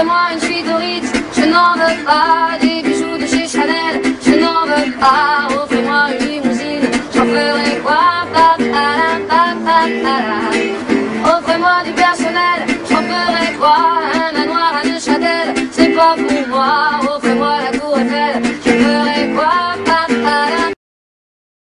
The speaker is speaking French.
Offre-moi une suite au je n'en veux pas. Des bijoux de chez Chanel, je n'en veux pas. offrez-moi une limousine, j'en ferai quoi? Pa, pa, la, pa, pa, pa, la. Offre-moi du personnel, j'en ferai quoi? Un manoir à Neuchâtel, c'est pas pour moi.